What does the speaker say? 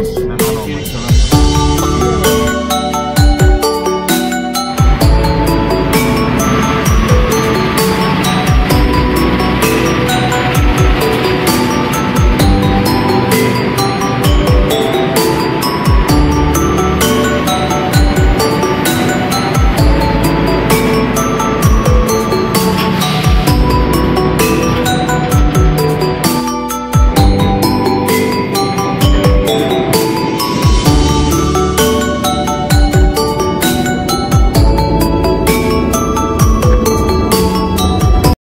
Adiós.